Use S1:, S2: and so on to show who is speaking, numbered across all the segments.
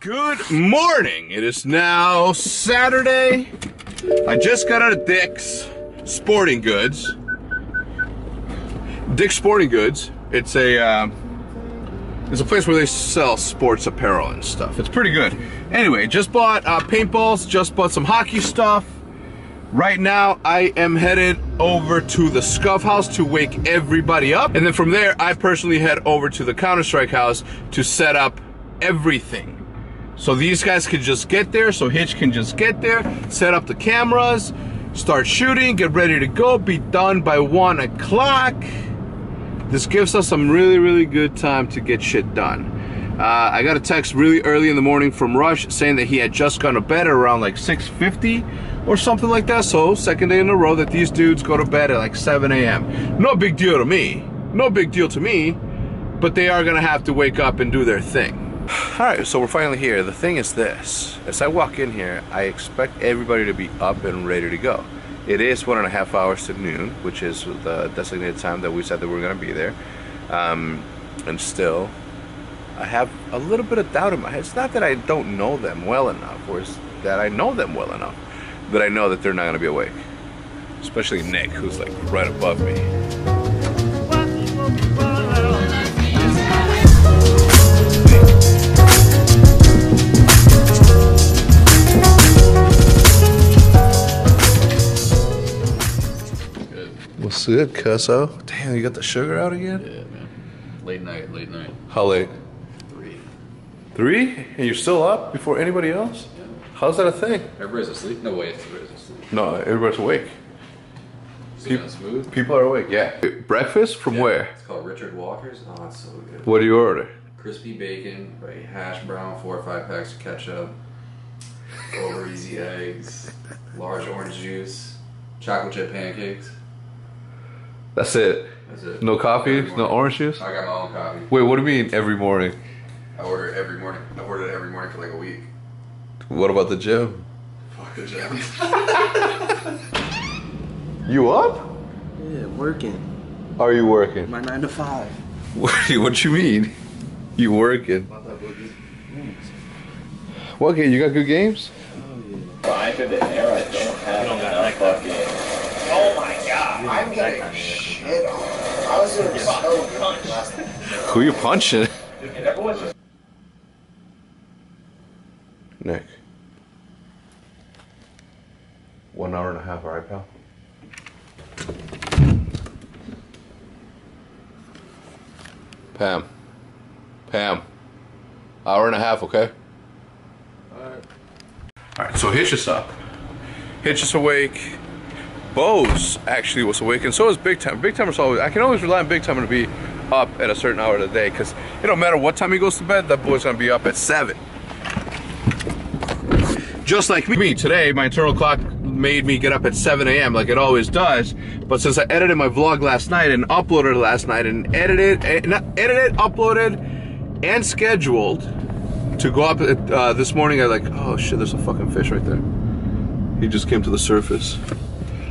S1: Good morning. It is now Saturday. I just got out of Dick's Sporting Goods. Dick's Sporting Goods. It's a uh, it's a place where they sell sports apparel and stuff. It's pretty good. Anyway, just bought uh, paintballs. Just bought some hockey stuff. Right now, I am headed over to the SCUF House to wake everybody up. And then from there, I personally head over to the Counter-Strike House to set up everything. So these guys can just get there, so Hitch can just get there, set up the cameras, start shooting, get ready to go, be done by one o'clock. This gives us some really, really good time to get shit done. Uh, I got a text really early in the morning from Rush saying that he had just gone to bed around like 6.50 or something like that. So second day in a row that these dudes go to bed at like 7 a.m. No big deal to me. No big deal to me. But they are gonna have to wake up and do their thing. All right, so we're finally here. The thing is this, as I walk in here, I expect everybody to be up and ready to go. It is one and a half hours to noon, which is the designated time that we said that we are gonna be there. Um, and still, I have a little bit of doubt in my head. It's not that I don't know them well enough, or it's that I know them well enough, that I know that they're not gonna be awake. Especially Nick, who's like right above me. Good, Cusso? Damn, you got the sugar out again?
S2: Yeah, man. Late night, late night.
S1: How late?
S2: Three.
S1: Three? And you're still up before anybody else? Yeah. How's that a thing?
S2: Everybody's asleep? No way, everybody's asleep.
S1: No, everybody's awake.
S2: Sleeping smooth?
S1: People are awake, yeah. Breakfast from where?
S2: It's called Richard Walker's. Oh, it's so good.
S1: What do you order?
S2: Crispy bacon, a hash brown, four or five packs of ketchup, over easy eggs, large orange juice, chocolate chip pancakes.
S1: That's it.
S2: That's it.
S1: No coffee? No
S2: morning.
S1: orange juice?
S2: I got my own coffee.
S1: Wait, what do you mean every morning?
S2: I order it every morning. I ordered it every morning for like a week.
S1: What about the gym?
S2: Fuck the gym.
S1: You up?
S3: Yeah, working.
S1: Are you working?
S3: My nine to five.
S1: What do you, what you mean? You working? What game? You got good games?
S4: Oh, I did it there. I don't have enough fucking. Oh my god! I'm getting shit on. I was doing so good last.
S1: Who you punching?
S4: And everyone's just
S1: Nick. One hour and a half, alright, pal? Pam. Pam. Hour and a half, okay? Alright. Alright, so Hitch is up. Hitch is awake. Boze actually was awake, and so is Big Time. BigTymer's always, I can always rely on BigTymer to be up at a certain hour of the day, because it don't matter what time he goes to bed, that boy's gonna be up at 7 just like me today my internal clock made me get up at 7 a.m like it always does but since i edited my vlog last night and uploaded last night and edited eh, not edited uploaded and scheduled to go up uh, this morning i like oh shit there's a fucking fish right there. He just came to the surface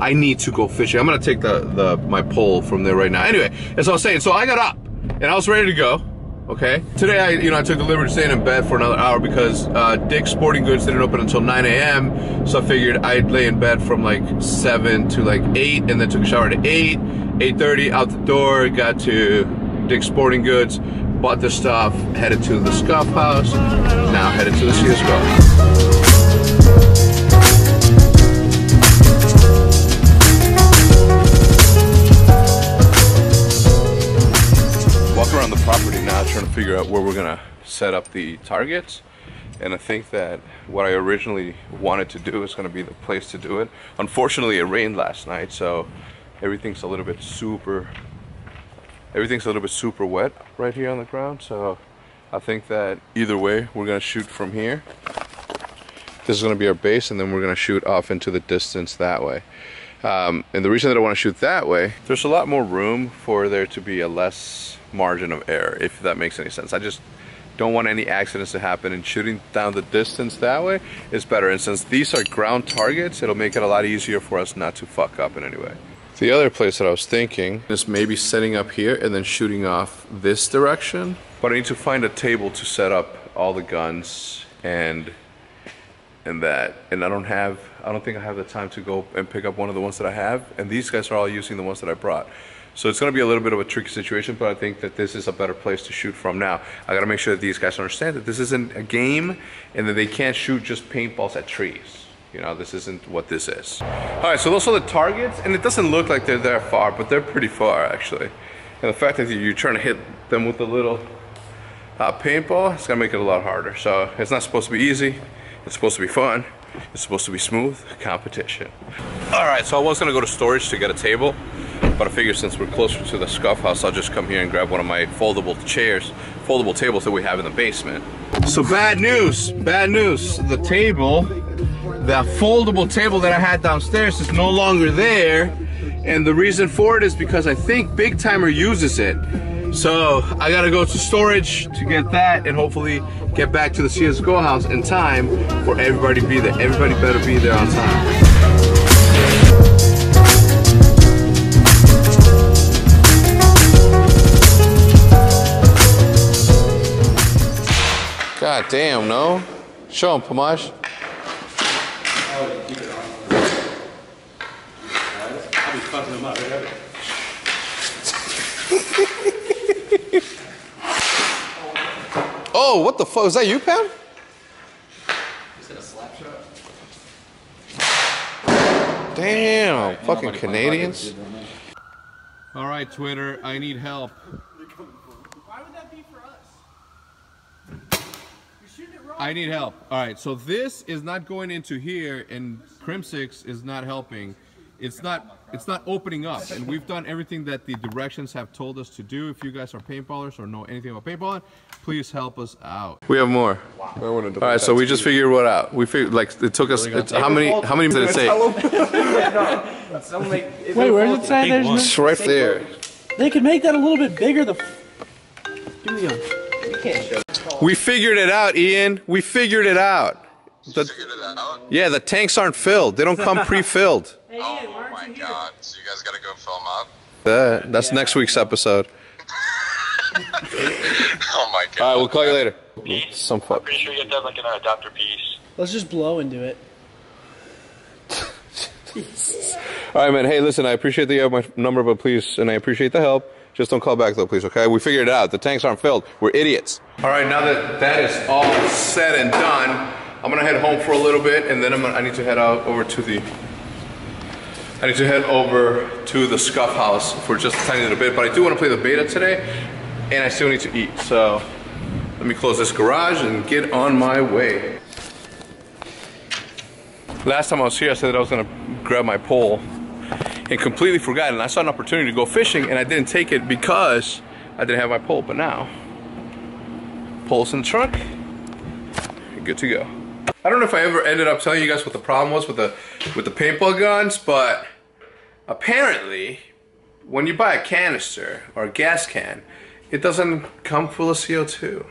S1: i need to go fishing i'm gonna take the, the my pole from there right now anyway as i was saying so i got up and i was ready to go Okay. Today, I you know I took the liberty of staying in bed for another hour because uh, Dick's Sporting Goods didn't open until 9 a.m. So I figured I'd lay in bed from like 7 to like 8, and then took a shower at 8, 8:30 out the door, got to Dick's Sporting Goods, bought the stuff, headed to the SCUF House. Now headed to the CSGO. walking property now trying to figure out where we're gonna set up the targets. And I think that what I originally wanted to do is gonna be the place to do it. Unfortunately it rained last night so everything's a little bit super everything's a little bit super wet right here on the ground. So I think that either way we're gonna shoot from here. This is gonna be our base and then we're gonna shoot off into the distance that way. Um, and the reason that I want to shoot that way, there's a lot more room for there to be a less margin of error, if that makes any sense. I just don't want any accidents to happen and shooting down the distance that way is better. And since these are ground targets, it'll make it a lot easier for us not to fuck up in any way. The other place that I was thinking is maybe setting up here and then shooting off this direction. But I need to find a table to set up all the guns and and that and I don't have I don't think I have the time to go and pick up one of the ones that I have and these guys are all using the ones that I brought so it's to be a little bit of a tricky situation but I think that this is a better place to shoot from now I got to make sure that these guys understand that this isn't a game and that they can't shoot just paintballs at trees you know this isn't what this is all right so those are the targets and it doesn't look like they're that far but they're pretty far actually and the fact that you're trying to hit them with a little uh, paintball, it's gonna make it a lot harder. So it's not supposed to be easy. It's supposed to be fun. It's supposed to be smooth competition. All right, so I was gonna go to storage to get a table, but I figured since we're closer to the SCUF house, I'll just come here and grab one of my foldable chairs, foldable tables that we have in the basement. So bad news, bad news. The table, the foldable table that I had downstairs is no longer there. And the reason for it is because I think BigTymer uses it. So I gotta go to storage to get that and hopefully get back to the CSGO house in time for everybody to be there. Everybody better be there on time. God damn, no? Show him, Pamaj. Oh, what the fuck? Is that you, Pam? Damn, fucking Canadians. All right, Twitter, I need help.
S5: Why would that be for us? You're shooting it wrong.
S1: I need help. All right, so this is not going into here, and Crimsix is not helping. It's not. It's not opening up, and we've done everything that the directions have told us to do. If you guys are paintballers or know anything about paintballing, please help us out. We have more. wow. All right, so we just figured what out. We figured like it took us. It's, how many? How many did it take?
S5: Wait, where does it say there's no?
S1: It's right there.
S5: They could make that a little bit bigger. The. Give me the.
S1: We figured it out, Ian. We figured it out. The-
S6: figured it out?
S1: yeah, the tanks aren't filled. They don't come pre-filled.
S6: Oh my god. So you guys gotta go film up?
S1: That, that's next week's episode.
S6: Oh my god.
S1: All right, we'll call you later. Some fuck.
S7: I'm Pretty sure you have to have like an adapter piece.
S5: Let's just blow into it.
S1: All right, man. Hey, listen, I appreciate that you have my number, but please, and I appreciate the help. Just don't call back though, please. Okay? We figured it out. The tanks aren't filled. We're idiots. All right, now that that is all said and done, I'm gonna head home for a little bit, and then I'm gonna, I need to head out over to the. I need to head over to the SCUF House for just a tiny little bit, but I do want to play the beta today, and I still need to eat. So let me close this garage and get on my way. Last time I was here, I said that I was gonna grab my pole and completely forgot. And I saw an opportunity to go fishing, and I didn't take it because I didn't have my pole. But now, pole's in the trunk, good to go. I don't know if I ever ended up telling you guys what the problem was with the with the paintball guns, but apparently, when you buy a canister or a gas can, it doesn't come full of CO2,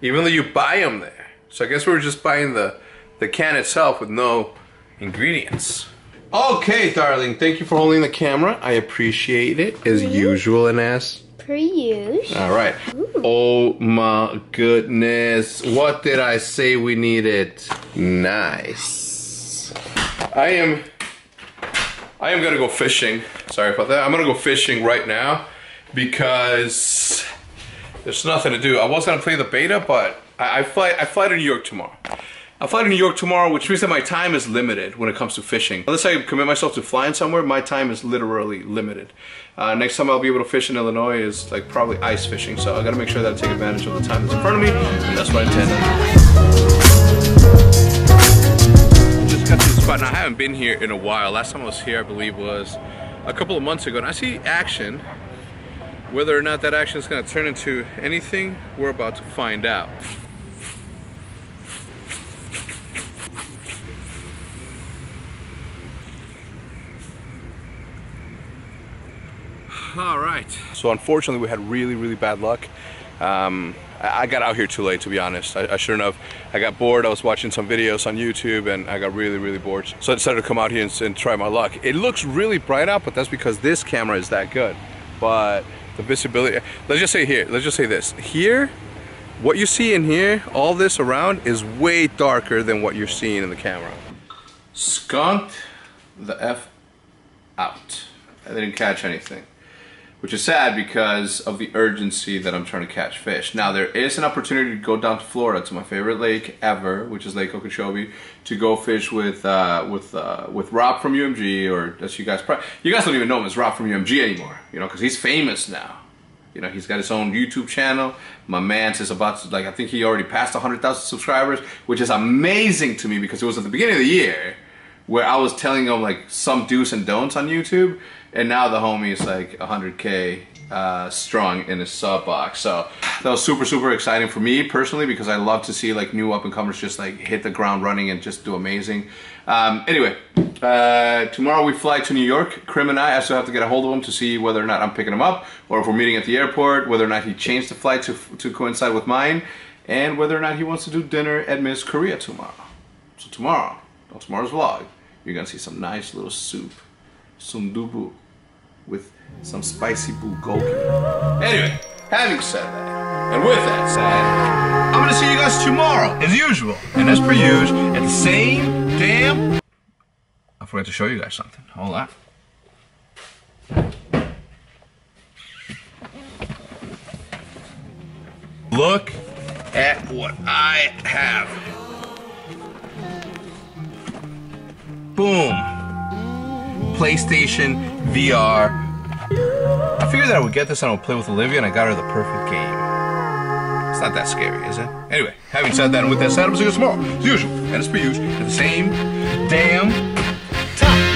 S1: even though you buy them there. So I guess we were just buying the the can itself with no ingredients. Okay, darling. Thank you for holding the camera. I appreciate it as mm-hmm. usual, and as
S8: Per use.
S1: all right. Oh my goodness. What did I say we needed? Nice. I am I am gonna go fishing. Sorry about that. I'm gonna go fishing right now because there's nothing to do. I was gonna play the beta, but I, I fly I fly to New York tomorrow. I fly to New York tomorrow, which means that my time is limited when it comes to fishing. Unless I commit myself to flying somewhere, my time is literally limited. Uh, next time I'll be able to fish in Illinois is like probably ice fishing, so I gotta make sure that I take advantage of the time that's in front of me, and that's what I intend spot, I haven't been here in a while. Last time I was here, I believe, was a couple of months ago, and I see action. Whether or not that action is gonna turn into anything, we're about to find out. All right. So unfortunately, we had really, really bad luck. Um, I got out here too late, to be honest. I, I shouldn't have. I got bored. I was watching some videos on YouTube, and I got really, really bored. So I decided to come out here and, and try my luck. It looks really bright out, but that's because this camera is that good. But the visibility. Let's just say here. Let's just say this. Here, what you see in here, all this around, is way darker than what you're seeing in the camera. Skunked the F out. I didn't catch anything. Which is sad because of the urgency that I'm trying to catch fish. Now there is an opportunity to go down to Florida to my favorite lake ever, which is Lake Okeechobee, to go fish with uh, with uh, with Rob from UMG, or as you guys probably, you guys don't even know him as Rob from UMG anymore, you know, because he's famous now. You know, he's got his own YouTube channel. My man's is about to, like, I think he already passed 100,000 subscribers, which is amazing to me because it was at the beginning of the year where I was telling him like some do's and don'ts on YouTube, and now the homie is like 100k uh, strong in his sub box. So that was super super exciting for me personally because I love to see like new up and comers just like hit the ground running and just do amazing. Um, anyway, uh, tomorrow we fly to New York. Crim and I, I still have to get a hold of him to see whether or not I'm picking him up, or if we're meeting at the airport, whether or not he changed the flight to to coincide with mine, and whether or not he wants to do dinner at Miss Korea tomorrow. So tomorrow, on tomorrow's vlog, you're gonna see some nice little soup, sundubu, with some spicy bulgogi. Anyway, having said that, and with that said, I'm gonna see you guys tomorrow, as usual, and as per usual, at the same damn. I forgot to show you guys something. Hold on. Look at what I have. Boom. PlayStation VR. I figured that I would get this and I would play with Olivia and I got her the perfect game. It's not that scary, is it? Anyway, having said that and with that said, I'm see you tomorrow, as usual, and as per usual, at the same damn time.